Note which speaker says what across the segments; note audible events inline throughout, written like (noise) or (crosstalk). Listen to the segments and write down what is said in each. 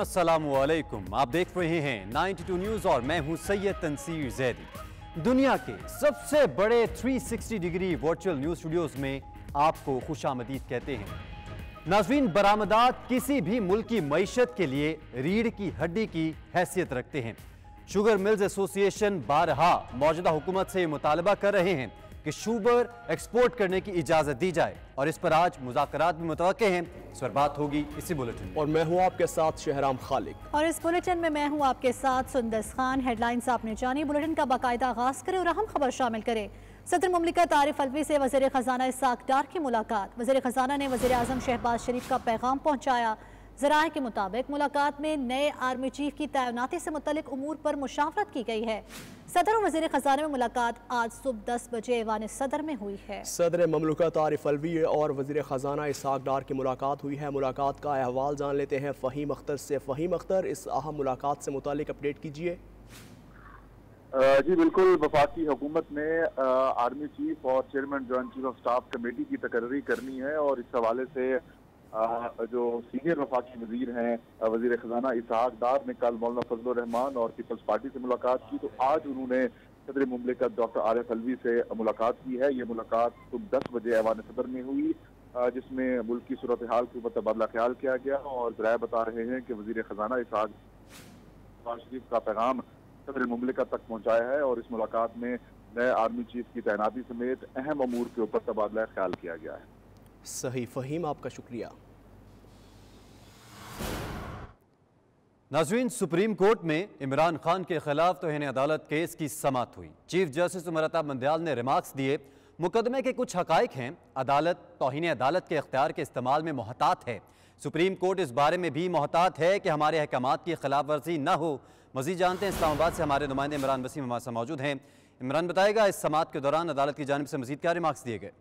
Speaker 1: अस्सलाम वालेकुम आप देख रहे हैं 92 न्यूज़ और मैं हूँ सैयद तनसीर जैदी। दुनिया के सबसे बड़े 360 डिग्री वर्चुअल न्यूज़ स्टूडियोज में आपको खुश आमदीद कहते हैं। नाजरीन, बरामदात किसी भी मुल्क की मीशत के लिए रीढ़ की हड्डी की हैसियत रखते हैं। शुगर मिल्स एसोसिएशन बारहा मौजूदा हुकूमत से मुतालबा कर रहे हैं कि शुगर एक्सपोर्ट करने की इजाज़त दी जाए। और इस पर आज मुजाकर भी मुतव हैं। इस पर बात होगी इसी बुलेटिन
Speaker 2: और मैं हूँ आपके साथ शहराम खालिक।
Speaker 3: और इस बुलेटिन में मैं हूँ आपके साथ सुंदस खान। हेडलाइंस आपने जानी। बुलेटिन का बाकायदा आगाज़ करें और अहम खबर शामिल करें। सदर ममलिकत आरिफ अलवी से वज़ीर खजाना इसाक डार की मुलाकात। वज़ीर खजाना ने वजी अजम शहबाज शरीफ का पैगाम पहुँचाया। जराए के मुताबिक मुलाकात में नए आर्मी चीफ की तैनाती से मुतलिक अमूर पर मुशावरत की गई है। सदर और वज़ीर खजाना में मुलाकात आज सुबह दस बजे ऐवान सदर में हुई है।
Speaker 2: सदर ममलकत आरिफ अलवी और वज़ीर खजाना इसाक डार की मुलाकात हुई है। मुलाकात का अहवाल जान लेते हैं। फ़हीम अख्तर से फ़हीम अख्तर इस अहम मुलाकात से मुतल अपडेट कीजिए।
Speaker 4: जी बिल्कुल। वफाकी हुकूमत ने आर्मी चीफ और chairman joint chief of staff committee की तकर्री करनी है और इस हवाले से जो सीनियर वफाकी वज़ीर हैं वज़ीर खजाना इसहाक डार ने कल मौलाना फजल रहमान और पीपल्स पार्टी से मुलाकात की। तो आज उन्होंने सदर मुमलिकत डॉक्टर आरिफ अलवी से मुलाकात की है। ये मुलाकात सुबह दस बजे ऐवान सदर में हुई जिसमें मुल्क की सूरत हाल के ऊपर तबादला ख्याल किया गया और जराए बता रहे हैं कि वज़ीर खजाना इसहाक नवाज़ शरीफ का पैगाम सदर मुमलिकत तक पहुँचाया है और इस मुलाकात में नए आर्मी चीफ की तैनाती समेत अहम अमूर के ऊपर तबादला ख्याल किया गया है।
Speaker 2: सही फहीम आपका शुक्रिया।
Speaker 1: नाजरीन, सुप्रीम कोर्ट में इमरान खान के खिलाफ तोहन अदालत केस की समात हुई। चीफ जस्टिस उमरता मंदयाल ने रिमार्क्स दिए, मुकदमे के कुछ हकाइक हैं। अदालत, तोहन अदालत के अख्तियार के इस्तेमाल में मोहतात है। सुप्रीम कोर्ट इस बारे में भी मोहतात है कि हमारे अहकाम की खिलाफ वर्जी न हो। मजीद जानते हैं, इस्लामाबाद से हमारे नुमाइंदे इमरान वसीम हमारे मौजूद हैं। इमरान बताएगा, इस समात के दौरान अदालत की जानब से मजीद क्या रिमार्क्स दिए गए?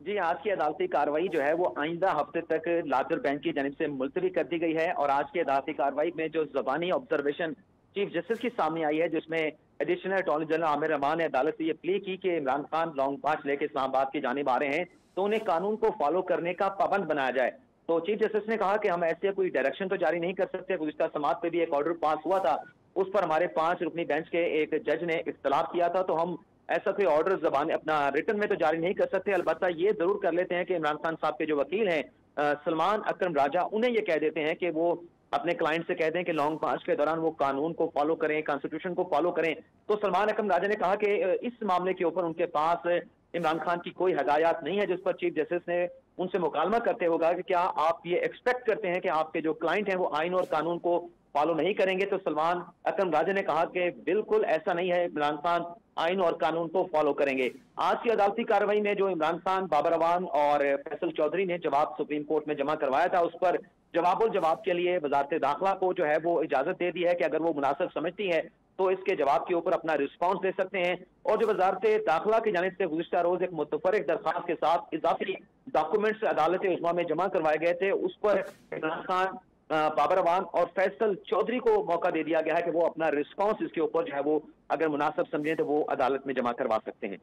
Speaker 5: जी, आज की अदालती कार्रवाई जो है वो आइंदा हफ़्ते तक लाजर बैंक की जानब से मुलतवी कर दी गई है और आज की अदालती कार्रवाई में जो जबानी ऑब्जर्वेशन चीफ जस्टिस की सामने आई है, जिसमें additional attorney general Aamir Rehman ने अदालत से ये प्ले की कि इमरान खान लॉन्ग मार्च लेके इस्लामाबाद की जानब आ रहे हैं तो उन्हें कानून को फॉलो करने का पाबंद बनाया जाए। तो चीफ जस्टिस ने कहा कि हम ऐसे कोई डायरेक्शन तो जारी नहीं कर सकते, गुजशत समाज पे भी एक ऑर्डर पास हुआ था, उस पर हमारे पाँच रुकनी बेंच के एक जज ने इख्तलाफ किया था तो हम ऐसा कोई ऑर्डर जबान अपना रिटर्न में तो जारी नहीं कर सकते। अलबत्त ये ज़रूर कर लेते हैं कि इमरान खान साहब के जो वकील हैं सलमान अक्रम राजा, उन्हें ये कह देते हैं कि वो अपने क्लाइंट से कहते हैं कि लॉन्ग मार्च के दौरान वो कानून को फॉलो करें कॉन्स्टिट्यूशन को फॉलो करें। तो सलमान अक्रम राजा ने कहा कि इस मामले के ऊपर उनके पास इमरान खान की कोई हदायत नहीं है, जिस पर चीफ जस्टिस ने उनसे मुकालमा करते होगा कि क्या आप ये एक्सपेक्ट करते हैं कि आपके जो क्लाइंट हैं वो आइन और कानून को फॉलो नहीं करेंगे? तो सलमान अक्रम राजा ने कहा कि बिल्कुल ऐसा नहीं है। इमरान खान आइन और कानून को फॉलो करेंगे। आज की अदालती कार्रवाई में जो इमरान खान, बाबर अवान और फैसल चौधरी ने जवाब सुप्रीम कोर्ट में जमा करवाया था, उस पर जवाब और जवाब के लिए वजारत दाखिला को जो है वो इजाज़त दे दी है कि अगर वो मुनासिब समझती है तो इसके जवाब के ऊपर अपना रिस्पॉन्स दे सकते हैं। और जो वजारत दाखिला की जानब से गुजशत रोज एक मुतफरक दरखास्त के साथ इजाफी डॉक्यूमेंट्स अदालत उजमा में जमा करवाए गए थे, उस पर इमरान खान बाबर अवान और फैसल चौधरी को मौका दे दिया गया है कि वो अपना रिस्पॉन्स इसके ऊपर जो है वो अगर मुनासिब समझें तो वो अदालत में जमा करवा सकते हैं।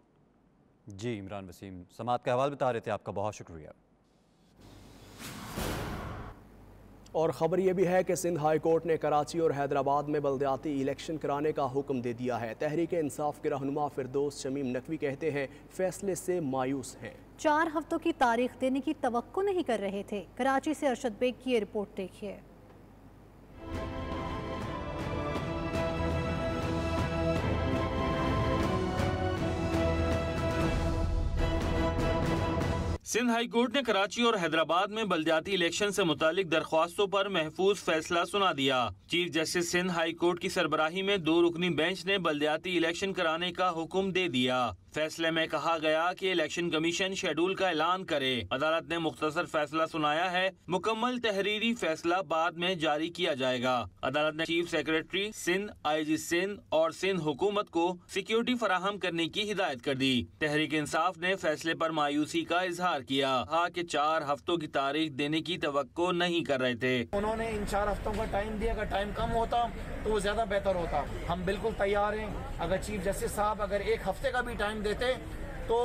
Speaker 1: जी इमरान वसीम समात का हवाल बता रहे थे आपका बहुत शुक्रिया।
Speaker 2: और ख़बर यह भी है कि सिंध हाई कोर्ट ने कराची और हैदराबाद में बलदयाती इलेक्शन कराने का हुक्म दे दिया है। तहरीक इंसाफ के रहनुमा फिरदोस शमीम नकवी कहते हैं फैसले से मायूस हैं।
Speaker 3: चार हफ्तों की तारीख देने की तो नहीं कर रहे थे। कराची से अरशद बेग की रिपोर्ट देखिए।
Speaker 6: सिंध हाई कोर्ट ने कराची और हैदराबाद में बलदियाती इलेक्शन से मुतालिक दरख्वास्तों पर महफूज फैसला सुना दिया। Chief justice Sindh high court की सरबराही में दो रुकनी बेंच ने बलदियाती इलेक्शन कराने का हुक्म दे दिया। फैसले में कहा गया कि इलेक्शन कमीशन शेड्यूल का ऐलान करे। अदालत ने मुख्तसर फैसला सुनाया है। मुकम्मल तहरीरी फैसला बाद में जारी किया जाएगा। अदालत ने chief secretary Sindh I G Sindh और सिंध हुकूमत को सिक्योरिटी फराहम करने की हिदायत कर दी। तहरीक इंसाफ ने फैसले आरोप मायूसी का इजहार किया। कहा कि चार हफ्तों की तारीख देने की तो नहीं कर रहे थे।
Speaker 7: उन्होंने इन चार हफ्तों का टाइम दिया। अगर टाइम कम होता तो वो ज़्यादा बेहतर होता। हम बिल्कुल तैयार हैं। अगर चीफ जस्टिस साहब अगर एक हफ़्ते का भी टाइम देते तो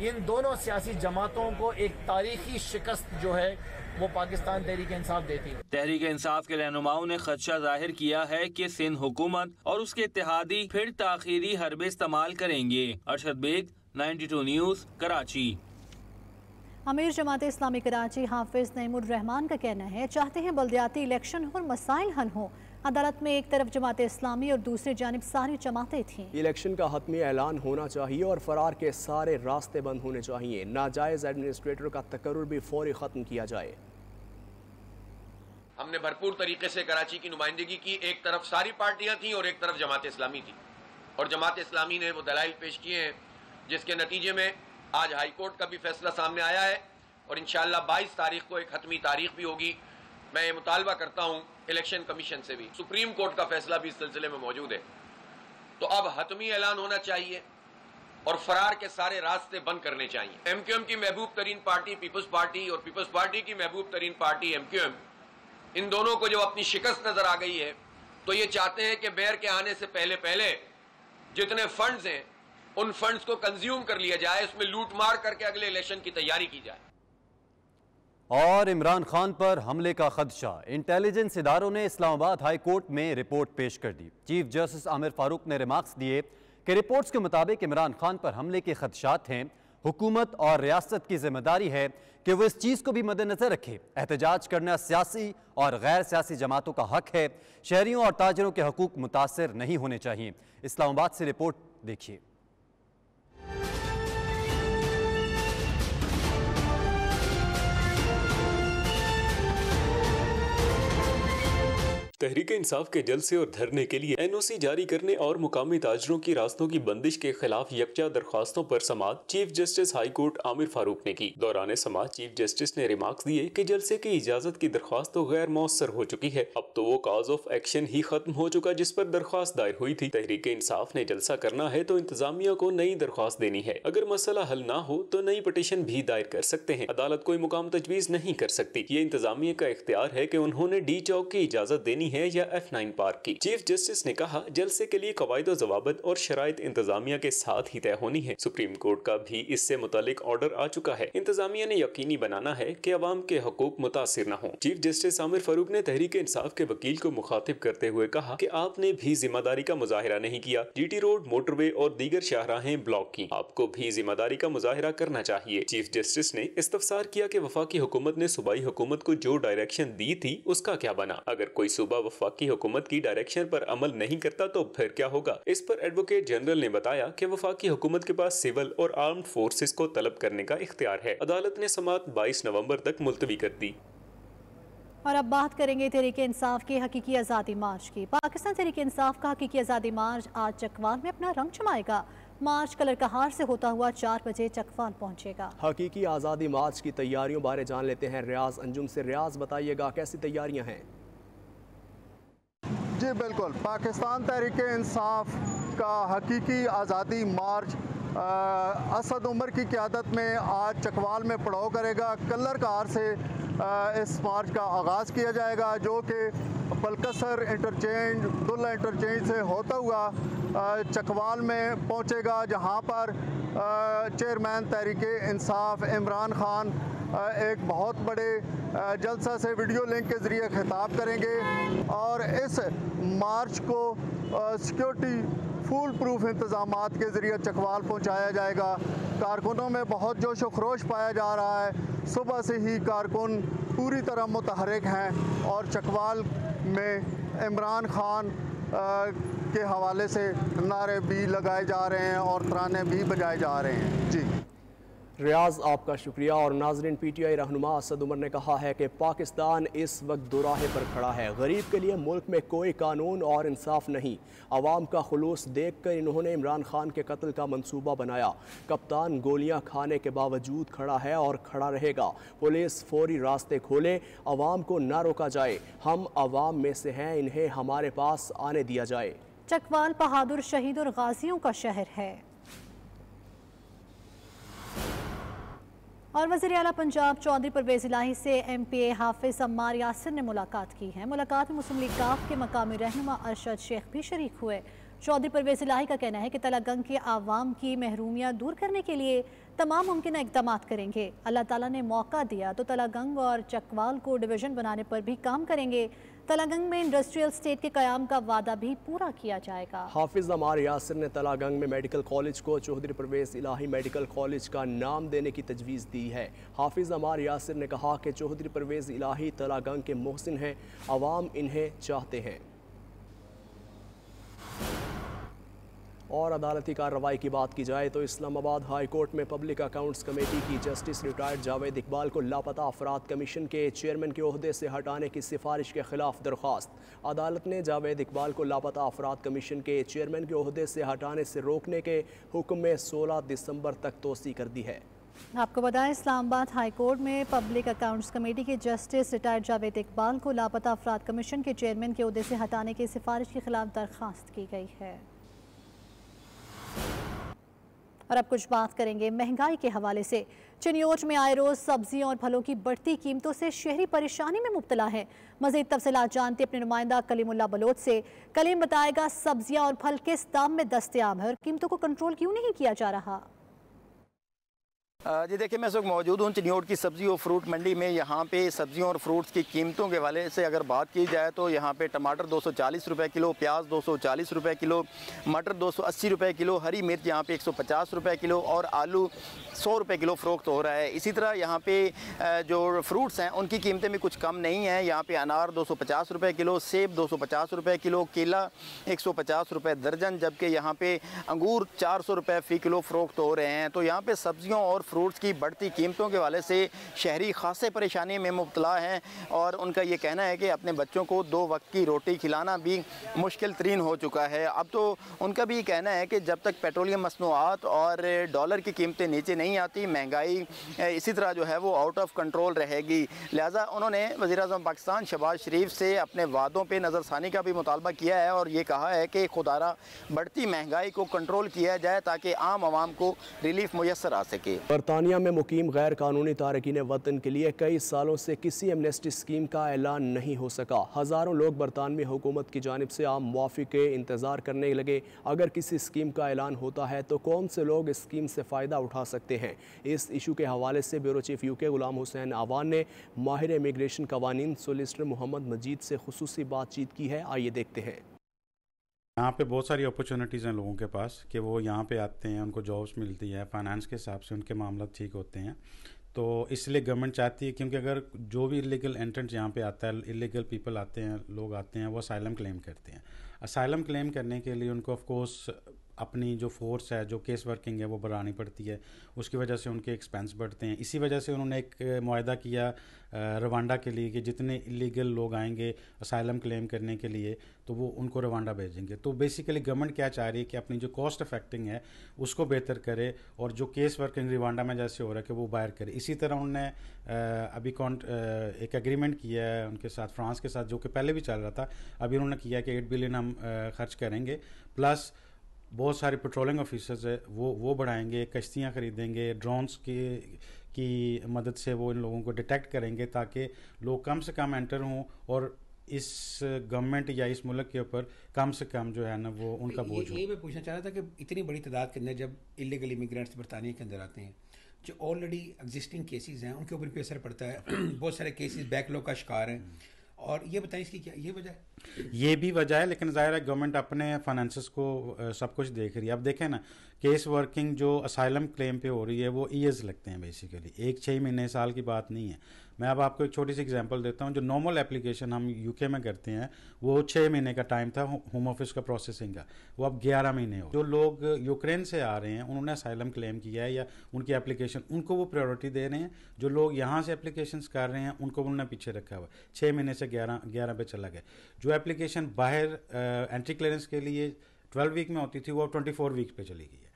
Speaker 7: इन दोनों सियासी जमातों को एक तारीखी शिकस्त जो है वो पाकिस्तान तहरीक इंसाफ देती है।
Speaker 6: तहरीक इंसाफ के रहनुमाओं ने खदशा ज़ाहिर किया है कि सिंध हुकूमत और उसके इतिहादी फिर ताखीरी हरबे इस्तेमाल करेंगे। अरशद बेग 92 न्यूज़ कराची।
Speaker 3: अमीर जमात इस्लामी कराची हाफिज नईमुर रहमान का कहना है चाहते हैं बल्दियाती इलेक्शन और मसाइल हल हों। अदालत में एक तरफ़ जमात इस्लामी और दूसरी जानब सारी जमातें थीं।
Speaker 2: इलेक्शन का हतमी ऐलान होना चाहिए और फरार के सारे रास्ते बंद होने चाहिए। नाजायज़ एडमिनिस्ट्रेटर का तकर्र भी फौरी ख़त्म किया जाए।
Speaker 8: हमने भरपूर तरीके से कराची की नुमाइंदगी की। एक तरफ़ सारी पार्टियाँ थी और एक तरफ़ जमात इस्लामी थी। और जमात इस्लामी ने वो दलाइल पेश किए हैं जिसके नतीजे में आज हाई कोर्ट का भी फैसला सामने आया है और इंशाल्लाह 22 तारीख को एक हतमी तारीख भी होगी। मैं ये मुतालबा करता हूँ इलेक्शन कमीशन से भी। सुप्रीम कोर्ट का फैसला भी इस सिलसिले में मौजूद है। तो अब हतमी ऐलान होना चाहिए और फरार के सारे रास्ते बंद करने चाहिए। एम क्यू एम की महबूब तरीन पार्टी, पीपल्स पार्टी और पीपल्स पार्टी की महबूब तरीन पार्टी एम क्यू एम इन दोनों को जब अपनी शिकस्त नज़र आ गई है तो ये चाहते हैं कि बैर के आने से पहले पहले जितने फंड्स हैं, उन फंड्स को कंज्यूम कर लिया जाए, उसमें लूट मार करके अगले इलेक्शन की तैयारी की जाए।
Speaker 1: और इमरान खान पर हमले का खदशा। इंटेलिजेंस इदारों ने इस्लामाबाद हाई कोर्ट में रिपोर्ट पेश कर दी। चीफ जस्टिस आमिर फारूक ने रिमार्क्स दिए कि रिपोर्ट्स के मुताबिक इमरान खान पर हमले के खदशात हैं। हुकूमत और रियासत की ज़िम्मेदारी है कि वो इस चीज़ को भी मद्देनजर रखे। एहतजाज करना सियासी और गैर सियासी जमातों का हक है। शहरीों और ताजरों के हकूक मुतासर नहीं होने चाहिए। इस्लामाबाद से रिपोर्ट देखिए।
Speaker 9: तहरीक इंसाफ के जलसे और धरने के लिए एनओसी जारी करने और मुकामी ताजरों की रास्तों की बंदिश के खिलाफ यकजा दरखास्तों पर समाज chief justice high court Aamir Farooq ने की। दौरान समाज चीफ जस्टिस ने रिमार्क्स दिए कि जलसे की इजाज़त की दरख्वास्त तो गैर मौसर हो चुकी है। अब तो वो काज ऑफ़ एक्शन ही खत्म हो चुका जिस पर दरख्वास्त दायर हुई थी। तहरीक इंसाफ ने जलसा करना है तो इंतजामिया को नई दरख्वास्त देनी है। अगर मसला हल न हो तो नई पटिशन भी दायर कर सकते हैं। अदालत कोई मुकाम तजवीज नहीं कर सकती। ये इंतजामिया का इख्तियार है की उन्होंने डी चौक की इजाज़त देनी है या एफ़ नाइन पार्क की। चीफ जस्टिस ने कहा, जलसे के लिए कवायद जवाबत और शराय इंतजामिया के साथ ही तय होनी है। सुप्रीम कोर्ट का भी इससे मुतालिक ऑर्डर आ चुका है। इंतजामिया ने यकीनी बनाना है की अवाम के हकूक मुतासर न हो। चीफ जस्टिस आमिर फारूक ने तहरीक इंसाफ के वकील को मुखातिब करते हुए कहा की आपने भी ज़िम्मेदारी का मुजाहरा नहीं किया। जीटी रोड, मोटरवे और दीगर शाहराहें ब्लॉक की। आपको भी ज़िम्मेदारी का मुजाहरा करना चाहिए। चीफ जस्टिस ने इस्तफसार किया कि वफाकी हुकूमत ने सूबाई हुकूमत को जो डायरेक्शन दी थी, उसका क्या बना? अगर कोई सूबा वफाकी हुकूमत की डायरेक्शन पर अमल नहीं करता तो फिर क्या होगा? इस पर एडवोकेट जनरल ने बताया कि वफाकी हुकूमत के पास सिविल और आर्म्ड फोर्सेस को तलब करने का इख्तियार है। अदालत ने समात 22 नवंबर तक मुलतवी कर दी।
Speaker 3: और अब बात करेंगे तहरीक इंसाफ की हकीकी आज़ादी मार्च की। पाकिस्तान तहरीक इंसाफ का हकीकी आज़ादी मार्च आज चकवाल में अपना रंग जमाएगा मार्च कलर कहार से होता हुआ चार बजे चकवाल पहुंचेगा।
Speaker 2: हकीकी आज़ादी मार्च की तैयारियों बारे जान लेते हैं रियाज अंजुम से। रियाज बताइएगा कैसी तैयारियाँ हैं?
Speaker 10: जी बिल्कुल। पाकिस्तान तहरीक इंसाफ का हकीकी आज़ादी मार्च आ, असद उमर की क्यादत में आज चकवाल में पड़ाव करेगा। कलर कार से आ, इस मार्च का आगाज़ किया जाएगा जो कि बलकसर इंटरचेंज दुल्ला इंटरचेंज से होता हुआ आ, चकवाल में पहुंचेगा जहाँ पर चेयरमैन तहरीक इंसाफ इमरान खान एक बहुत बड़े जलसा से वीडियो लिंक के ज़रिए खिताब करेंगे और इस मार्च को सिक्योरिटी फुल प्रूफ इंतज़ाम के ज़रिए चकवाल पहुँचाया जाएगा। कारकुनों में बहुत जोश व खरोश पाया जा रहा है। सुबह से ही कारकुन पूरी तरह मुतहरक हैं और चकवाल में इमरान खान के हवाले से नारे भी लगाए जा रहे हैं और तराने भी बजाए जा रहे हैं। जी।
Speaker 2: रियाज, आपका शुक्रिया। और नाजरीन पी टी आई रहनुमा असद उमर ने कहा है कि पाकिस्तान इस वक्त दोराहे पर खड़ा है। गरीब के लिए मुल्क में कोई कानून और इंसाफ नहीं। आवाम का खलूस देख कर इन्होंने इमरान खान के कत्ल का मनसूबा बनाया। कप्तान गोलियाँ खाने के बावजूद खड़ा है और खड़ा रहेगा। पुलिस फौरी रास्ते खोले आवाम को ना रोका जाए। हम आवाम में से हैं, इन्हें हमारे पास आने दिया जाए।
Speaker 3: चकवाल, बहादुर शहीद और गाजियों का शहर है। और वजी अला पंजाब चौधरी परवेज इलाही से M P A Hafiz Ammar Yasir ने मुलाकात की है। मुलाकात में मुस्लिम लीग काफ के मकामी रहनुमा अरशद शेख भी शरीक हुए। चौधरी परवेज इलाही का कहना है कि तलागंग के आवाम की महरूमियाँ दूर करने के लिए तमाम मुमकिन इकदाम करेंगे। अल्लाह ताला ने मौका दिया तो तलागंग और चकवाल को डिवीज़न बनाने पर भी काम करेंगे। तलागंग में इंडस्ट्रियल स्टेट के क्याम का वादा भी पूरा किया जाएगा।
Speaker 2: हाफिज अमार यासर ने तलागंग में मेडिकल कॉलेज को चौधरी परवेज इलाही मेडिकल कॉलेज का नाम देने की तजवीज़ दी है। हाफिज अमार यासर ने कहा कि चौधरी परवेज इलाही तलागंग के मोहसिन हैं, आवाम इन्हें चाहते हैं। और अदालती कार्रवाई की बात की जाए तो इस्लामाबाद हाई कोर्ट में पब्लिक अकाउंट्स कमेटी की जस्टिस रिटायर्ड जावेद इकबाल को लापता अफराद कमीशन के चेयरमैन के अहदे से हटाने की सिफारिश के खिलाफ दरख्वास्त। अदालत ने जावेद इकबाल को लापता अफराद कमीशन के चेयरमैन के अहदे से हटाने से रोकने के हुक्म में सोलह दिसंबर तक तोसी कर दी है।
Speaker 3: आपको बताएँ, इस्लामाबाद हाई कोर्ट में पब्लिक अकाउंट्स कमेटी के जस्टिस रिटायर्ड जावेद इकबाल को लापता अफराद कमीशन के चेयरमैन के अहदे से हटाने की सिफारिश के खिलाफ दरख्वास्त की गई है। और अब कुछ बात करेंगे महँगाई के हवाले से। चिनियोज में आए रोज सब्जियों और फलों की बढ़ती कीमतों से शहरी परेशानी में मुबतला है। मजीद तफसलात जानते अपने नुमाइंदा कलीमुल्ला बलोच से। कलीम बताएगा, सब्ज़ियाँ और फल किस दाम में दस्तियाब है और कीमतों को कंट्रोल क्यों नहीं किया जा रहा?
Speaker 11: जी देखिए, मैं इस वक्त मौजूद हूँ चिन्योट की सब्ज़ी और फ्रूट मंडी में। यहाँ पे सब्जियों और फ्रूट्स की कीमतों के वाले से अगर बात की जाए तो यहाँ पे टमाटर दो सौ चालीस रुपये किलो, प्याज दो सौ चालीस रुपये किलो, मटर दो सौ अस्सी रुपये किलो, हरी मिर्च यहाँ पे एक सौ पचास रुपये किलो और आलू सौ रुपये किलो फ़रोख्त हो रहा है। इसी तरह यहाँ पे जो फ्रूट्स हैं उनकी कीमतें भी कुछ कम नहीं हैं। यहाँ पे अनार दो सौ पचास रुपये किलो, सेब दो सौ पचास रुपये किलो, केला एक सौ पचास रुपये दर्जन, जबकि यहाँ पे अंगूर चार सौ रुपये फ़ी किलो फ़रोख्त हो रहे हैं। तो यहाँ पे सब्ज़ियों और फ्रूट्स की बढ़ती कीमतों के वाले से शहरी खासे परेशानी में मुबतला हैं और उनका ये कहना है कि अपने बच्चों को दो वक्त की रोटी खिलाना भी मुश्किल तरीन हो चुका है। अब तो उनका भी कहना है कि जब तक पेट्रोलियम मसनूआत और डॉलर की कीमतें नीचे नहीं आती, महँगाई इसी तरह जो है वो आउट ऑफ़ कंट्रोल रहेगी। लिहाजा उन्होंने वजी अजम पाकिस्तान शबाज शरीफ से अपने वादों पर नज़रसानी का भी मुतालबा किया है और ये कहा है कि खुदारा बढ़ती महँगाई को कंट्रोल किया जाए ताकि आम आवाम को रिलीफ मैसर आ सके।
Speaker 2: बरतानिया में मुकीम गैर कानूनी तारकिन वतन के लिए कई सालों से किसी एमनेस्टी स्कीम का ऐलान नहीं हो सका। हज़ारों लोग बरतानवी हुकूमत की जानब से आम मुआफ़ी के इंतज़ार करने लगे। अगर किसी स्कीम का ऐलान होता है तो कौन से लोग इस स्कीम से फ़ायदा उठा सकते हैं? इस इशू के हवाले से ब्यूरो चीफ यू के गुलाम हुसैन आवान ने माहिर इमिग्रेशन कवानीन सोलिसटर मोहम्मद मजीद से खसूस बातचीत की है। आइए देखते हैं।
Speaker 12: यहाँ पे बहुत सारी अपॉर्चुनिटीज़ हैं लोगों के पास कि वो यहाँ पे आते हैं, उनको जॉब्स मिलती है फाइनेंस के हिसाब से उनके मामला ठीक होते हैं। तो इसलिए गवर्नमेंट चाहती है क्योंकि अगर जो भी इलीगल एंट्रेंट यहाँ पे आता है इलीगल पीपल आते हैं, लोग आते हैं, वो असाइलम क्लेम करते हैं। असाइलम क्लेम करने के लिए उनको ऑफ़ कोर्स अपनी जो फोर्स है, जो केस वर्किंग है, वो बढ़ानी पड़ती है। उसकी वजह से उनके एक्सपेंस बढ़ते हैं। इसी वजह से उन्होंने एक माहा किया रवांडा के लिए कि जितने इलीगल लोग आएँगे असाइलम क्लेम करने के लिए तो वो उनको रवांडा भेजेंगे। तो बेसिकली गवर्नमेंट क्या चाह रही है कि अपनी जो कॉस्ट अफेक्टिंग है, उसको बेहतर करे और जो केस वर्किंग रिवांडा में जैसे हो रहा है कि वो बाहर करे। इसी तरह उन्होंने अभी कॉन्ट एक एग्रीमेंट किया है उनके साथ फ्रांस के साथ, जो कि पहले भी चल रहा था। अभी उन्होंने किया कि एट बिलियन हम खर्च करेंगे। प्लस बहुत सारे पेट्रोलिंग ऑफिसर्स है वो वो बढ़ाएँगे कश्तियाँ ख़रीदेंगे ड्रोन्स के की मदद से वो इन लोगों को डिटेक्ट करेंगे ताकि लोग कम से कम एंटर हों और इस गवर्नमेंट या इस मुल्क के ऊपर कम से कम जो है ना वो उनका बोझ हो।
Speaker 13: ये मैं पूछना चाह रहा था कि इतनी बड़ी तादाद के अंदर जब इलीगल इमिग्रेंट्स बरतानिया के अंदर आते हैं जो ऑलरेडी एग्जिस्टिंग केसेस हैं उनके ऊपर भी असर पड़ता है। (clears throat) बहुत सारे केसेस बैकलॉग का शिकार हैं। और ये बताएँ इसकी क्या, ये वजह? है
Speaker 12: ये भी वजह है, लेकिन ज़ाहिर है गवर्नमेंट अपने फाइनेंस को सब कुछ देख रही है। अब देखें ना केस वर्किंग जो असाइलम क्लेम पे हो रही है, वो ईयर्स लगते हैं बेसिकली एक छः महीने, साल की बात नहीं है। मैं अब आपको एक छोटी सी एग्जांपल देता हूँ, जो नॉर्मल एप्लीकेशन हम यूके में करते हैं, वो छः महीने का टाइम था होम ऑफ़िस का प्रोसेसिंग का। वो अब ग्यारह महीने हो। जो लोग यूक्रेन से आ रहे हैं, उन्होंने असाइलम क्लेम किया है या उनकी एप्लीकेशन उनको वो प्रायोरिटी दे रहे हैं। जो लोग यहाँ से एप्लीकेशन कर रहे हैं, उनको उन्होंने पीछे रखा हुआ छः महीने से ग्यारह ग्यारह पे चला गया। जो एप्लीकेशन बाहर एंट्री क्लियरेंस के लिए ट्वेल्व वीक में होती थी, वो अब ट्वेंटी फोर वीक पे चली गई है।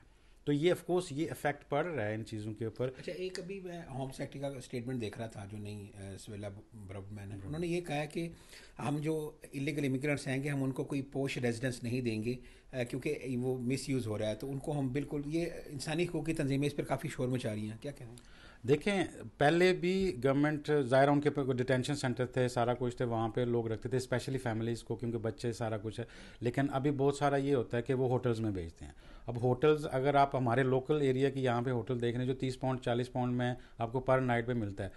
Speaker 12: तो ये ऑफ़ कोर्स ये इफ़ेक्ट पड़ रहा है इन चीज़ों के ऊपर।
Speaker 13: अच्छा एक अभी मैं होम सेक्रेटरी का स्टेटमेंट देख रहा था, जो नहीं सवेला ब्रबमैन है। उन्होंने ये कहा कि हम जो इलीगल इमिग्रेंट्स आएँगे हम उनको कोई पोस्ट रेजिडेंस नहीं देंगे क्योंकि वो मिस यूज़ हो रहा है। तो उनको हम बिल्कुल, ये इंसानी हकूक़ की तंजीमें इस पर काफ़ी शोर मचा रही हैं। क्या कह रहे हैं?
Speaker 12: देखें, पहले भी गवर्नमेंट ज़ाहिर उनके डिटेंशन सेंटर थे, सारा कुछ थे, वहाँ पे लोग रखते थे स्पेशली फैमिलीज़ को, क्योंकि बच्चे सारा कुछ है। लेकिन अभी बहुत सारा ये होता है कि वो होटल्स में भेजते हैं। अब होटल्स अगर आप हमारे लोकल एरिया की यहाँ पे होटल देख रहे हैं, जो तीस पाउंड चालीस पाउंड में आपको पर नाइट पे मिलता है,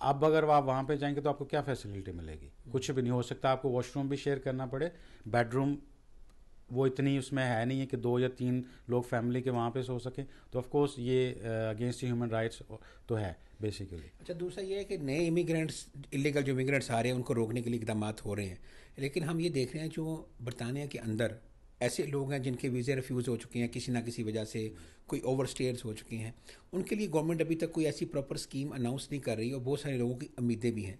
Speaker 12: अब अगर आप वहाँ पे जाएँगे तो आपको क्या फैसिलिटी मिलेगी? कुछ भी नहीं, हो सकता आपको वॉशरूम भी शेयर करना पड़े बेडरूम वो इतनी उसमें है नहीं है कि दो या तीन लोग फैमिली के वहाँ पे सो सकें तो ऑफ़ कोर्स ये अगेंस्ट ह्यूमन राइट्स तो है बेसिकली
Speaker 13: अच्छा दूसरा ये है कि नए इमिग्रेंट्स इलीगल जो इमिग्रेंट्स आ रहे हैं, उनको रोकने के लिए इकदाम हो रहे हैं। लेकिन हम ये देख रहे हैं जो बरतानिया के अंदर ऐसे लोग हैं जिनके वीज़े रिफ्यूज़ हो चुके हैं, किसी ना किसी वजह से कोई ओवर स्टेयर्स हो चुके हैं। उनके लिए गवर्नमेंट अभी तक कोई ऐसी प्रॉपर स्कीम अनाउंस नहीं कर रही और बहुत सारे लोगों की उम्मीदें भी हैं।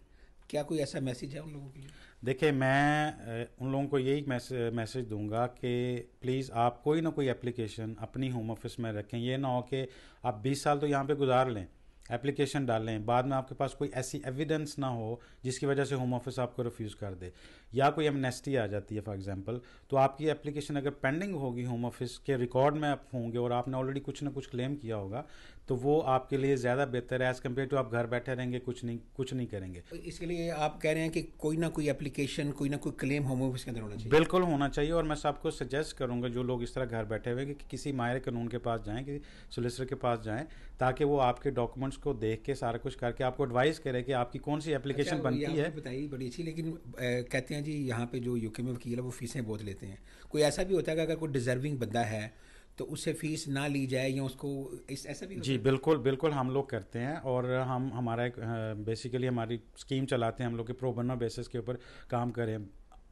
Speaker 13: क्या कोई ऐसा मैसेज है उन लोगों के लिए?
Speaker 12: देखिए, मैं उन लोगों को यही मैसेज दूँगा कि प्लीज़ आप कोई ना कोई एप्लीकेशन अपनी होम ऑफ़िस में रखें। ये ना हो कि आप 20 साल तो यहाँ पे गुजार लें, एप्लीकेशन डालें बाद में आपके पास कोई ऐसी एविडेंस ना हो जिसकी वजह से होम ऑफ़िस आपको रिफ्यूज़ कर दे। या कोई एमनेस्टी आ जाती है फॉर एग्जांपल तो आपकी एप्लीकेशन अगर पेंडिंग होगी होम ऑफ़िस के रिकॉर्ड में आप होंगे और आपने ऑलरेडी कुछ ना कुछ क्लेम किया होगा तो वो आपके लिए ज़्यादा बेहतर है एज़ कंपेयर टू आप घर बैठे रहेंगे कुछ नहीं कुछ नहीं करेंगे।
Speaker 13: इसके लिए आप कह रहे हैं कि कोई ना कोई एप्लीकेशन कोई ना कोई क्लेम होम ऑफ़िस के अंदर होना चाहिए।
Speaker 12: बिल्कुल होना चाहिए और मैं सबको सजेस्ट करूँगा जो लोग इस तरह घर बैठे हुए कि किसी माहिर कानून के पास जाएँ किसी सोलिसर के पास जाएँ ताकि वो आपके डॉक्यूमेंट्स को देख के सारा कुछ करके आपको एडवाइस करे कि आपकी कौन सी एप्लीकेशन अच्छा, बनती है।
Speaker 13: बताइए बड़ी अच्छी लेकिन कहते हैं जी यहाँ पे जो यूके में वकील है वो फीसें बहुत लेते हैं। कोई ऐसा भी होता है कि अगर कोई डिजर्विंग बंदा है तो उससे फ़ीस ना ली जाए या उसको इस ऐसा भी
Speaker 12: जी बिल्कुल बिल्कुल हम लोग करते हैं और हम हमारा एक बेसिकली हमारी स्कीम चलाते हैं हम लोग के प्रोबनो बेसिस के ऊपर काम करें।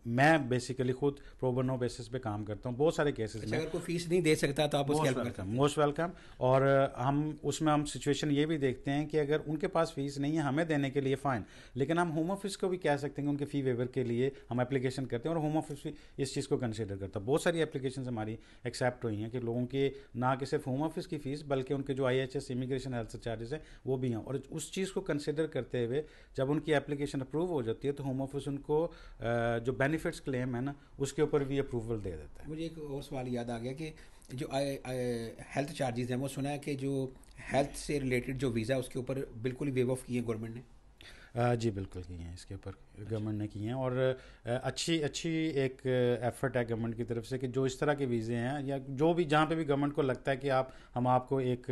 Speaker 12: मैं बेसिकली खुद प्रोबनो बेसिस पे काम करता हूँ। बहुत सारे केसेस
Speaker 13: अच्छा, में। अगर कोई फ़ीस नहीं दे सकता तो आप
Speaker 12: उसकी वेलकम मोस्ट वेलकम और हम उसमें हम सिचुएशन ये भी देखते हैं कि अगर उनके पास फ़ीस नहीं है हमें देने के लिए फ़ाइन लेकिन हम होम ऑफ़िस को भी कह सकते हैं उनके फ़ी वेवर के लिए हम एप्लीकेशन करते हैं और होम ऑफ़िस भी इस चीज़ को कंसिडर करता है। बहुत सारी एप्लीकेशन हमारी एक्सेप्ट हुई हैं कि लोगों के ना कि सिर्फ़ होम ऑफ़िस की फ़ीस बल्कि उनके जो I H S immigration health charges हैं वो भी हैं। और उस चीज़ को कंसिडर करते हुए जब उनकी एप्लीकेशन अप्रूव हो जाती है तो होम ऑफ़िस उनको जो बेनिफिट्स क्लेम है ना उसके ऊपर भी अप्रूवल दे देता है।
Speaker 13: मुझे एक और सवाल याद आ गया कि जो हेल्थ चार्जेस हैं वो सुना है कि जो हेल्थ से रिलेटेड जो वीज़ा है उसके ऊपर बिल्कुल वेव ऑफ़ किए गवर्नमेंट ने?
Speaker 12: जी बिल्कुल किए हैं इसके ऊपर गवर्नमेंट ने किए हैं। और अच्छी अच्छी एक एफर्ट है गवर्नमेंट की तरफ़ से कि जो इस तरह के वीज़े हैं या जो भी जहाँ पे भी गवर्नमेंट को लगता है कि आप हम आपको एक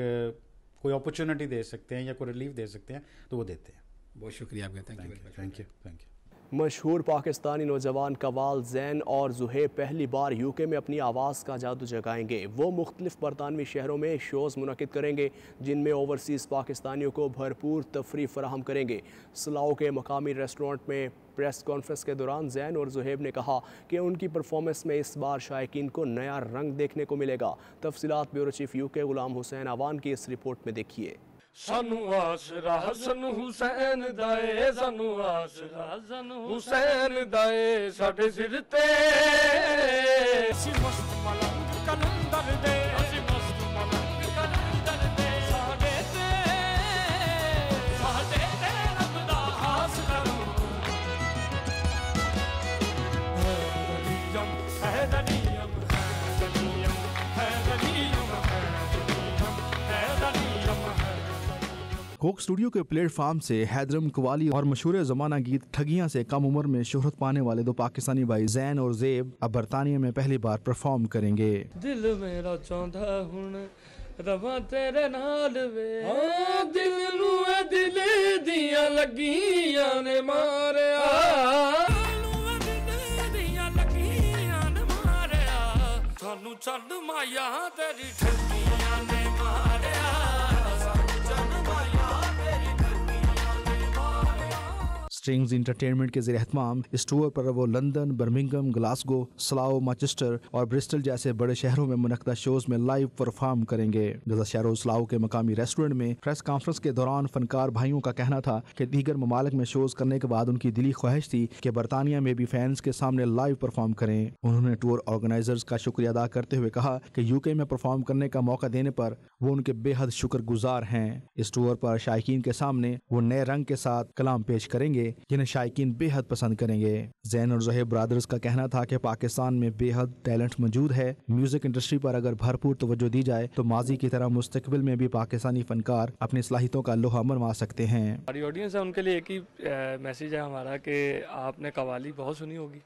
Speaker 12: कोई अपॉर्चुनिटी दे सकते हैं या कोई रिलीफ दे सकते हैं तो वो देते हैं।
Speaker 13: बहुत शुक्रिया आपका। Thank
Speaker 12: you thank you thank you
Speaker 2: मशहूर पाकिस्तानी नौजवान कवाल जैन और जुहेब पहली बार यूके में अपनी आवाज़ का जादू जगाएँगे। वो मुख्तलिफ़ बरतानवी शहरों में शोज़ मुनद करेंगे, जिनमें ओवरसीज़ पाकिस्तानियों को भरपूर तफरी फराहम करेंगे। सलाओ के मकामी रेस्टोरेंट में प्रेस कॉन्फ्रेंस के दौरान जैन और जुहेब ने कहा कि उनकी परफॉर्मेंस में इस बार शायकीन को नया रंग देखने को मिलेगा। तफसीत ब्यूरो चीफ यू के गुलाम हुसैन आवान की इस रिपोर्ट में देखिए।
Speaker 14: ਸਾਨੂੰ ਆਸਰਾ ਹਸਨ ਹੁਸੈਨ ਦਾਏ, ਸਾਨੂੰ ਆਸਰਾ ਹਸਨ ਹੁਸੈਨ ਦਾਏ ਸਾਡੇ ਸਿਰ ਤੇ। ਅਸੀਂ ਮਸਤ ਮਲੰਗ ਕਲੰਦਰ
Speaker 15: कोक स्टूडियो के प्लेटफॉर्म से हैदरम कवाली और मशहूर जमाना गीत ठगियां से कम उम्र में शोहरत पाने वाले दो पाकिस्तानी भाई जैन और जेब अब बरतानिया में पहली बार परफॉर्म करेंगे
Speaker 14: दिल मेरा चाहता हुन रवा तेरे नाल वे हाँ दिल नू दिल दिया लगियां ने मारिया ਸਾਨੂੰ ਛੱਡ ਮਾਇਆ ਤੇਰੀ ਠੱਗੀਆਂ
Speaker 15: स्ट्रिंग्स इंटरटेनमेंट के जेर अहतमाम इस टूर पर वो लंदन बर्मिंगम ग्लासगो सलाओ माचेस्टर और ब्रिस्टल जैसे बड़े शहरों में मुनदा शोज़ में लाइव परफॉर्म करेंगे। जैसा शहरों सलाओ के मकामी रेस्टोरेंट में प्रेस कॉन्फ्रेंस के दौरान फनकार भाइयों का कहना था कि दीगर ममालिक में शोज़ करने के बाद उनकी दिली ख्वाहिश थी कि बरतानिया में भी फैंस के सामने लाइव परफॉर्म करें। उन्होंने टूर ऑर्गेनाइजर्स का शुक्रिया अदा करते हुए कहा कि यूके में परफॉर्म करने का मौका देने पर वो उनके बेहद शुक्रगुजार हैं। इस टूर पर शायकीन के सामने वो नए रंग के साथ कलाम पेश करेंगे। जिन्हें शायकीन बेहद पसंद करेंगे। जैन और जहेब ब्रादर्स का कहना था कि पाकिस्तान में बेहद टैलेंट मौजूद है। म्यूज़िक इंडस्ट्री पर अगर भरपूर तवज्जो दी जाए तो माजी की तरह मुस्तकबिल में भी पाकिस्तानी फनकार अपनी सलाहितों का लोहा मनवा सकते हैं।
Speaker 14: हमारी ऑडियंस है उनके लिए एक ही मैसेज है हमारा कि आपने कवाली बहुत सुनी होगी।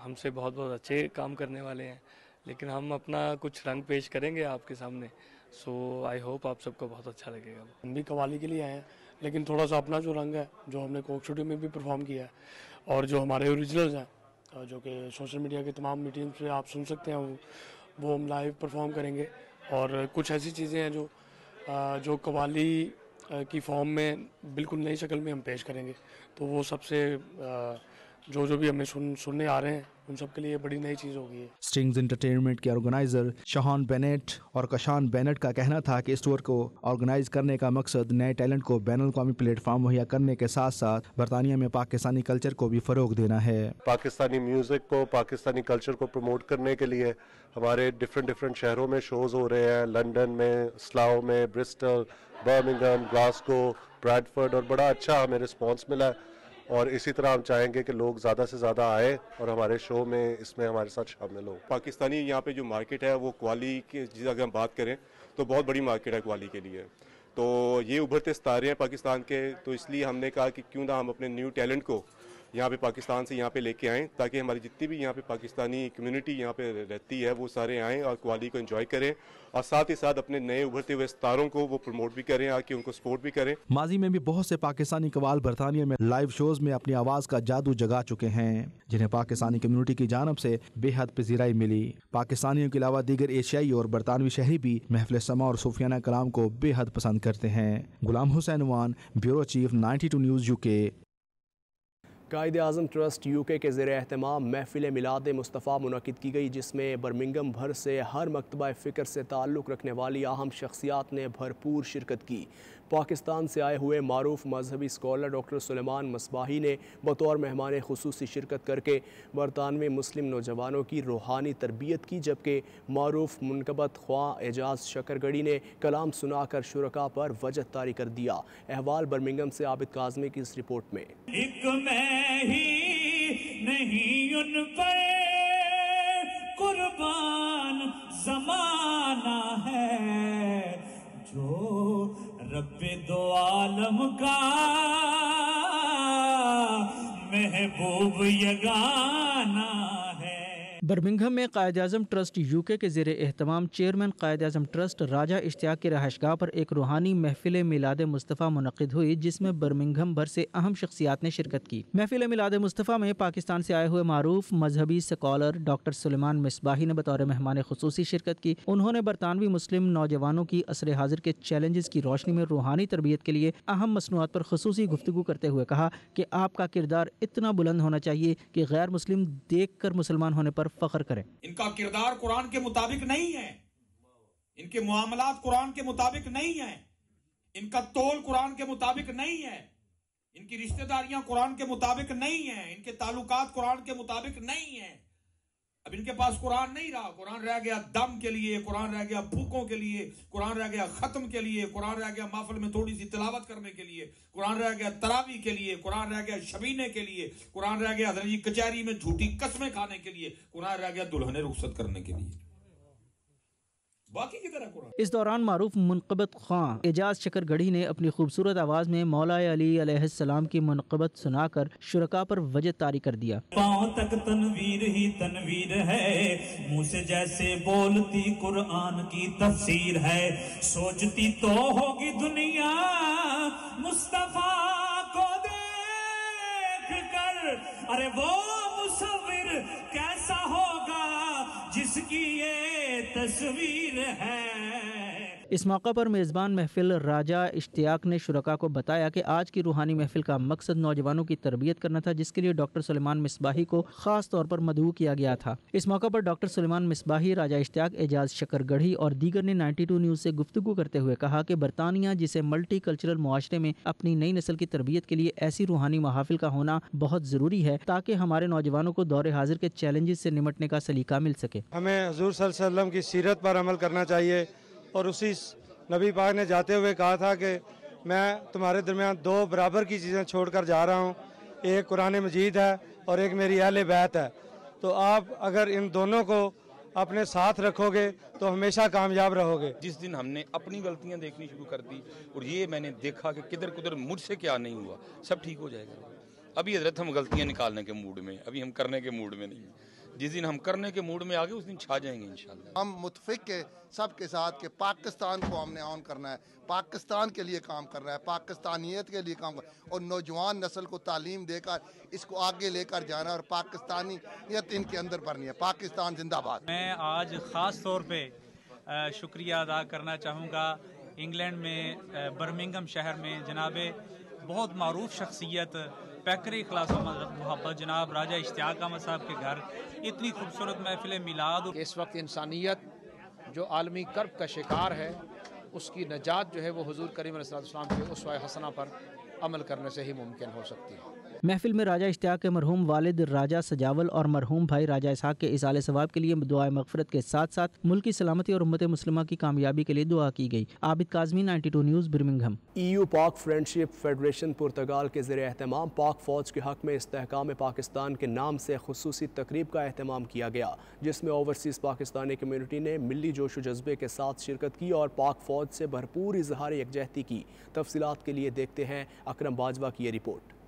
Speaker 14: हमसे बहुत बहुत अच्छे काम करने वाले हैं। लेकिन हम अपना कुछ रंग पेश करेंगे आपके सामने। सो आई होप आप सबको बहुत अच्छा लगेगा।
Speaker 16: हम भी कवाली के लिए आए हैं। लेकिन थोड़ा सा अपना जो रंग है, जो हमने कोक स्टूडियो में भी परफॉर्म किया है, और जो हमारे ओरिजिनल्स हैं जो कि सोशल मीडिया के तमाम मीटिंग से आप सुन सकते हैं, वो वो हम लाइव परफॉर्म करेंगे। और कुछ ऐसी चीज़ें हैं जो जो कवाली की फॉर्म में बिल्कुल नई शक्ल में हम पेश करेंगे। तो वो सबसे जो जो भी हमें सुन सुनने आ रहे हैं उन सब के लिए बड़ी नई चीज़ होगी
Speaker 15: स्ट्रिंग्स एंटरटेनमेंट के ऑर्गेनाइजर शहान बेनेट और कशान बेनेट का कहना था कि इस टूर को ऑर्गेनाइज करने का मकसद नए टैलेंट को बैन अवी प्लेटफॉर्म मुहैया करने के साथ साथ बरतानिया में पाकिस्तानी कल्चर को भी फ़रोग देना है।
Speaker 17: पाकिस्तानी म्यूज़िक को पाकिस्तानी कल्चर को प्रमोट करने के लिए हमारे डिफरेंट डिफरेंट शहरों में शोज़ हो रहे हैं लंदन में स्लाओ में ब्रिस्टल बर्मिंगम ग्लासगो ब्रैडफर्ड और बड़ा अच्छा हमें रिस्पॉन्स मिला है। और इसी तरह हम चाहेंगे कि लोग ज़्यादा से ज़्यादा आए और हमारे शो में इसमें हमारे साथ शामिल हो।
Speaker 18: पाकिस्तानी यहाँ पे जो मार्केट है वो क्वाली की अगर हम बात करें तो बहुत बड़ी मार्केट है क्वाली के लिए। तो ये उभरते सितारे हैं पाकिस्तान के तो इसलिए हमने कहा कि क्यों ना हम अपने न्यू टैलेंट को यहाँ पे पाकिस्तान से यहाँ पे लेके आएँ, ताकि हमारी जितनी भी यहाँ पे पाकिस्तानी कम्युनिटी यहाँ पे रहती है, वो सारे आएँ और क्वाली को एंजॉय करें और साथ ही साथ अपने नए उभरते हुए स्तारों को वो प्रमोट भी करें, आके उनको सपोर्ट भी करें।
Speaker 15: माजी में भी बहुत से पाकिस्तानी कवाल बरतानिया में लाइव शोज़ में अपनी आवाज़ का जादू जगा चुके हैं, जिन्हें पाकिस्तानी कम्युनिटी की जानब से बेहद पजीराई मिली। पाकिस्तानियों के अलावा दीगर एशियाई और बरतानवी शहरी भी महफिल समा और सूफियाना कलाम को बेहद पसंद करते हैं। Ghulam Hussain Wan bureau chief, ninety two news UK
Speaker 2: Quaid Azam trust U K ज़र अहतमाम महफिल मिलाद मुस्तफ़ा मनद की गई, जिसमें बर्मिंगम भर से हर मकतबा फ़िक्र से ताल्लुक़ रखने वाली अहम शख्सियात ने भरपूर शिरकत की। पाकिस्तान से आए हुए मरूफ मजहबी स्कॉलर डॉक्टर सुलेमान मसबाही ने बतौर मेहमान खसूस शिरकत करके बरतानवी मुस्लिम नौजवानों की रूहानी तरबियत की, जबकि मरूफ मनकबत ख्वा एजाज शकरगढ़ी ने कलाम सुनाकर शुरा पर वजह तारी कर दिया। अहवाल बर्मिंगम से आबिद काजमी की इस रिपोर्ट में। एक मैं ही नहीं उन पर कुर्बान जमाना रब दो आलम का महबूब यगाना
Speaker 19: बर्मिंघम में कायद अजम ट्रस्ट यूके के जेर अहतमाम चेयरमैन कायद अजम ट्रस्ट राजा इश्तिया की रहाशगाह पर एक रूहानी महफिल मिलाद मुस्तफ़ा मुनद हुई, जिसमें बर्मिंघम भर से अहम शख्सियात ने शिरकत की। महफिल मिलाद मुस्तफ़ा में पाकिस्तान से आए हुए मारूफ मजहबी स्कॉलर डॉक्टर सुलेमान मिसबाही ने बतौर मेहमान खसूसी शिरकत की। उन्होंने बरतानवी मुस्लिम नौजवानों की असर हाजिर के चैलेंजेस की रोशनी में रूहानी तरबियत के लिए अहम मसनूआत पर खसूसी गुफ्तु करते हुए कहा कि आपका किरदार इतना बुलंद होना चाहिए कि गैर मुस्लिम देख कर मुसलमान होने पर फख्र करें।
Speaker 20: इनका किरदार कुरान के मुताबिक नहीं है। इनके मामला कुरान के मुताबिक नहीं है। इनका तोल कुरान के मुताबिक नहीं है। इनकी रिश्तेदारियाँ कुरान के मुताबिक नहीं है। इनके ताल्लुकात कुरान के मुताबिक नहीं है। अब इनके पास कुरान नहीं रहा। कुरान रह गया दम के लिए, कुरान रह गया भूखों के लिए, कुरान रह गया खत्म के लिए, कुरान रह गया माफल में थोड़ी सी तिलावत करने के लिए, कुरान रह गया तरावी के लिए, कुरान रह गया शबीने के लिए, कुरान रह गया कचहरी में झूठी कस्में खाने के लिए, कुरान रह गया दुल्हने रुखसत करने के लिए। बाकी की तरह
Speaker 19: इस दौरान मारूफ मुनकबत खां एजाज शकर गढ़ी ने अपनी खूबसूरत आवाज़ में मौला अली सलाम की मुनकबत सुनाकर शुरा पर वजह तारी कर दिया।
Speaker 21: पाँव तक तनवीर ही तनवीर है मुँह से जैसे बोलती कुरान की तफसीर है। सोचती तो होगी दुनिया मुस्तफ़ा को देख कर अरे वो मुसविर कैसा होगा जिसकी ये तस्वीर है?
Speaker 19: इस मौका पर मेज़बान महफिल राजा इश्तियाक ने शुरा को बताया कि आज की रूहानी महफिल का मकसद नौजवानों की तरबियत करना था, जिसके लिए डॉक्टर सलेमान मिसबाही को खास तौर पर मदू किया गया था। इस मौका पर डॉक्टर सलेमान मिसबाही, राजा इश्तियाक, एजाज शकरगढ़ी और दीगर ने नाइन्टी टू न्यूज़ से गुफ्तु करते हुए कहा कि बरतानिया, जिसे मल्टी कल्चरल मुआरे में अपनी नई नस्ल की तरबियत के लिए ऐसी रूहानी महाफिल का होना बहुत ज़रूरी है, ताकि हमारे नौजवानों को दौरे हाजिर के चैलेंजेस से निमटने का सलीका मिल सके।
Speaker 22: हमें हजूर की सीरत पर अमल करना चाहिए। और उसी नबी पाक ने जाते हुए कहा था कि
Speaker 23: मैं तुम्हारे दरमियान दो बराबर की चीज़ें छोड़कर जा रहा हूँ। एक कुरान मजीद है और एक मेरी अहल बैत है। तो आप अगर इन दोनों को अपने साथ रखोगे तो हमेशा कामयाब रहोगे।
Speaker 22: जिस दिन हमने अपनी गलतियाँ देखनी शुरू कर दी और ये मैंने देखा कि किधर किधर मुझसे क्या नहीं हुआ, सब ठीक हो जाएगा। अभी हज़रत हम गलतियाँ निकालने के मूड में अभी हम करने के मूड में नहीं जिस दिन हम करने के मूड में आगे उस दिन छा जाएँगे इंशाल्लाह।
Speaker 24: हम मुतफिक के सबके साथ के पाकिस्तान को हमने ऑन करना है। पाकिस्तान के लिए काम करना है पाकिस्तानियत के लिए काम करना और नौजवान नस्ल को तालीम देकर इसको आगे लेकर जाना है और पाकिस्तानीयत इनके अंदर भरनी है। पाकिस्तान जिंदाबाद।
Speaker 25: मैं आज ख़ास तौर पर शुक्रिया अदा करना चाहूँगा इंग्लैंड में बर्मिंगम शहर में जनाब बहुत मरूफ शख्सियत पैकरी खलास मोहब्बत। जनाब राजा इश्तियाक अहमद साहब के घर इतनी खूबसूरत महफिल मिलाद
Speaker 26: इस वक्त इंसानियत जो आलमी कर्ब का शिकार है, उसकी नजात जो है वो हजूर करीम के उस हसना पर अमल करने से ही मुमकिन हो सकती है।
Speaker 19: महफिल में राजा इश्तिया के मरहूम वालिद राजा सजावल और मरहूम भाई राजा इसहाक के इसाल सवाब के लिए दुआ मगफरत के साथ साथ मुल्क की सलामती और उम्मत मुस्लिम की कामयाबी के लिए दुआ की गई। Abid Kazmi ninety two news Birmingham
Speaker 2: EU Pak friendship federation पुर्तगाल के ज़र अहतमाम पाक फ़ौज के हक में इसकाम पाकिस्तान के नाम से खसूस तकरीब का अहतमाम किया गया जिसमें ओवरसीज़ पाकिस्तानी कम्यूनिटी ने मिली जोश जज्बे के साथ शिरकत की और पाक फ़ौज से भरपूर इजहार यकजहती की। तफसीत के लिए देखते हैं अक्रम बाजवा की यह report.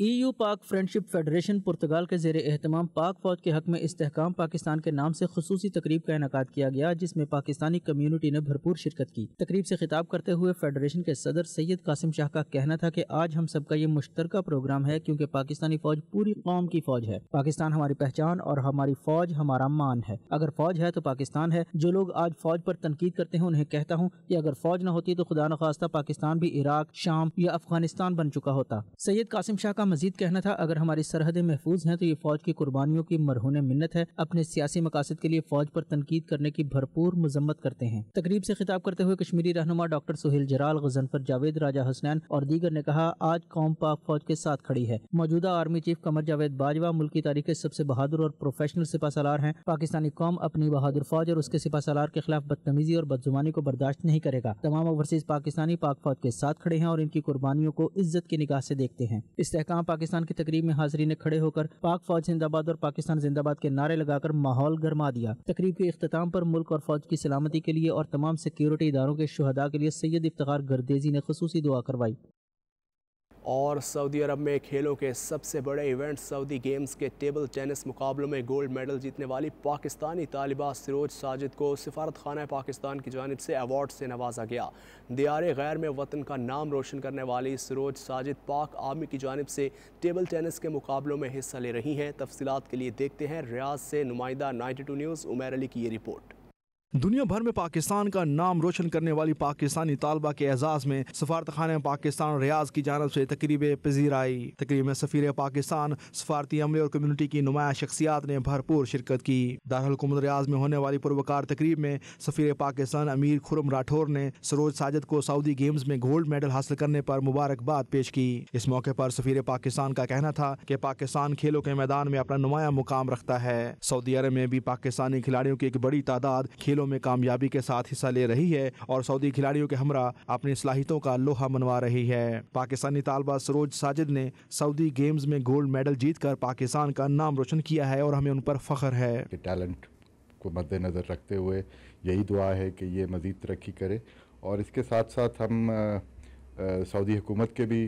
Speaker 19: EU Pak friendship federation पुर्तगाल के जेर अहतमाम पाक फौज के हक में इस्तेकाम पाकिस्तान के नाम से खसूसी तकरीब का इनका किया गया, जिसमें पाकिस्तानी कम्यूनिटी ने भरपूर शिरकत की। तकरीब से खिताब करते हुए फेडरेशन के सदर सैयद कासिम शाह का कहना था कि आज हम सबका ये मुश्तर प्रोग्राम है, क्योंकि पाकिस्तानी फौज पूरी कौम की फौज है। पाकिस्तान हमारी पहचान और हमारी फौज हमारा मान है। अगर फौज है तो पाकिस्तान है। जो लोग आज फौज पर तनकीद करते हैं, उन्हें कहता हूँ की अगर फौज न होती तो खुदा न खास्ता पाकिस्तान भी इराक, शाम या अफ़गानिस्तान बन चुका होता। सैयद कासिम शाह का मजीद कहना था, अगर हमारी सरहदें महफूज हैं तो ये फौज की कुर्बानियों की मरहून मिन्नत है। अपने सियासी मकासद के लिए फौज पर तनकीद करने की भरपूर मजम्मत करते हैं। तकरीब से खिताब करते हुए कश्मीरी रहनुमा डॉक्टर सुहेल जराल, गजनफर जावेद, राजा हसनैन और दीगर ने कहा, आज कौम पाक फौज के साथ खड़ी है। मौजूदा आर्मी चीफ कमर जावेद बाजवा मुल्क की तारीख के सबसे बहादुर और प्रोफेशनल सिपा सलार हैं। पाकिस्तानी कौम अपनी बहादुर फौज और उसके सिपा सलार के खिलाफ बदतमीजी और बदजुमानी को बर्दाश्त नहीं करेगा। तमाम ओवरसीज पाकिस्तानी पाक फौज के साथ खड़े हैं और इनकी कुर्बानियों को इज़्ज़त की निगाह से देखते हैं। इस्तेकाम पाकिस्तान की तकरीब में हाजरी ने खड़े होकर पाक फौज जिंदाबाद और पाकिस्तान जिंदाबाद के नारे लगाकर माहौल गर्मा दिया। तकरीब के अख्ताम पर मुल्क और फौज की सलामती के लिए और तमाम सिक्योरिटी इदारों के शहदा के लिए सैयद इफ्तार गर्देजी ने खसूसी दुआ करवाई।
Speaker 2: और सऊदी अरब में खेलों के सबसे बड़े इवेंट सऊदी गेम्स के टेबल टेनिस मुकाबलों में गोल्ड मेडल जीतने वाली पाकिस्तानी तालिबा सरोज साजिद को सिफारत खाना पाकिस्तान की जानब से अवार्ड से नवाजा गया। दियार गैर में वतन का नाम रोशन करने वाली सरोज साजिद पाक आर्मी की जानब से टेबल टेनिस के मुकाबलों में हिस्सा ले रही हैं। तफसीत के लिए देखते हैं रियाज से नुमाइंदा नाइन्टी न्यूज़, उमेर अली की ये रिपोर्ट।
Speaker 15: दुनिया भर में पाकिस्तान का नाम रोशन करने वाली पाकिस्तानी तालबा के एजाज में सफारत खान पाकिस्तान रियाज की जानब से तकरीब पजीर आई। तकरीब में सफ़ीर पाकिस्तान, सफारती अमले और कम्युनिटी की नुमाया शख्सियात ने भरपूर शिरकत की। दारकूमत रियाज में होने वाली पुरवकार तकरीब में सफ़ीर पाकिस्तान अमीर खुरम राठौर ने सरोज साजद को सऊदी गेम्स में गोल्ड मेडल हासिल करने पर मुबारकबाद पेश की। इस मौके पर सफ़ीर पाकिस्तान का कहना था कि पाकिस्तान खेलों के मैदान में अपना नुमाया मुकाम रखता है। सऊदी अरब में भी पाकिस्तानी खिलाड़ियों की एक बड़ी तादाद खेल खेलों में कामयाबी के साथ हिस्सा ले रही है और सऊदी खिलाड़ियों के हमरा अपनी सलाहितों का लोहा मनवा रही है। पाकिस्तानी तालबा सरोज साजिद ने सऊदी गेम्स में गोल्ड मेडल जीत पाकिस्तान का नाम रोशन किया है और हमें उन पर फख्र है।
Speaker 27: टैलेंट को मद्देनज़र रखते हुए यही दुआ है कि ये मज़ीद तरक्की करे और इसके साथ साथ हम सऊदी हुकूमत के भी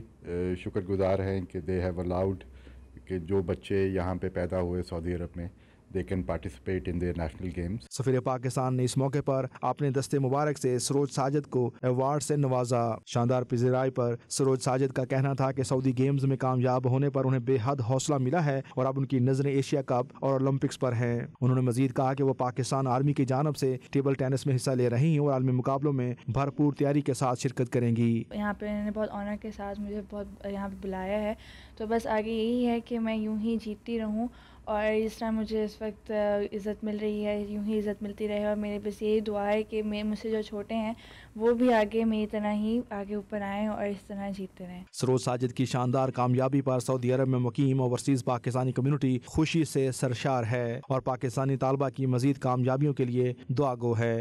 Speaker 27: शुक्रगुजार हैं कि दे हैव अलाउड कि जो बच्चे यहाँ पे पैदा हुए सऊदी अरब में they can participate in their national games.
Speaker 15: सफीर Pakistan ने इस मौके पर अपने दस्ते मुबारक से सरोज साजिद को अवार्ड से नवाजा। शानदार पिजराई पर सरोज साजिद का कहना था कि सऊदी गेम्स में कामयाब होने पर उन्हें बेहद हौसला मिला है और अब उनकी नज़रें एशिया कप और ओलंपिक्स पर हैं। उन्होंने मजीद कहा कि वो पाकिस्तान आर्मी की जानब से टेबल टेनिस में हिस्सा ले रही हैं और आलमी मुकाबलों में भरपूर तैयारी के साथ शिरकत करेंगी।
Speaker 28: यहाँ पे बहुत ऑनर के साथ मुझे बहुत यहाँ पे बुलाया है। तो बस आगे यही है कि मैं यूँ ही जीतती रहूँ और इस तरह मुझे इस वक्त इज़्ज़त मिल रही है, यूँ ही इज़्ज़त मिलती रहे और मेरे बस यही दुआ है कि मैं, मुझसे जो छोटे हैं, वो भी आगे मेरी तरह ही आगे ऊपर आएँ और इस तरह जीतते रहें।
Speaker 15: सरोज साजिद की शानदार कामयाबी पर सऊदी अरब में मुकीम ओवरसीज़ पाकिस्तानी कम्यूनिटी खुशी से सरशार है और पाकिस्तानी तलबा की मजीद कामयाबियों के लिए दुआ गो है।